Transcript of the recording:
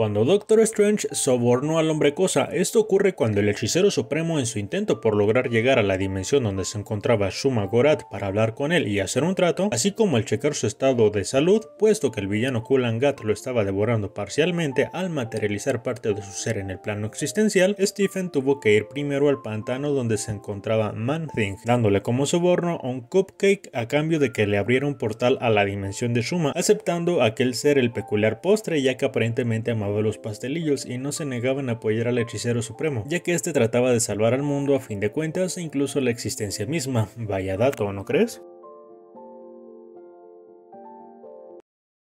Cuando Doctor Strange sobornó al hombre cosa, esto ocurre cuando el hechicero supremo en su intento por lograr llegar a la dimensión donde se encontraba Shuma Gorath para hablar con él y hacer un trato, así como al checar su estado de salud, puesto que el villano Kulan Gat lo estaba devorando parcialmente al materializar parte de su ser en el plano existencial, Stephen tuvo que ir primero al pantano donde se encontraba Man-Thing, dándole como soborno un cupcake a cambio de que le abriera un portal a la dimensión de Shuma, aceptando aquel ser el peculiar postre ya que aparentemente amaba los pastelillos y no se negaban a apoyar al hechicero supremo, ya que este trataba de salvar al mundo a fin de cuentas e incluso la existencia misma. Vaya dato, ¿no crees?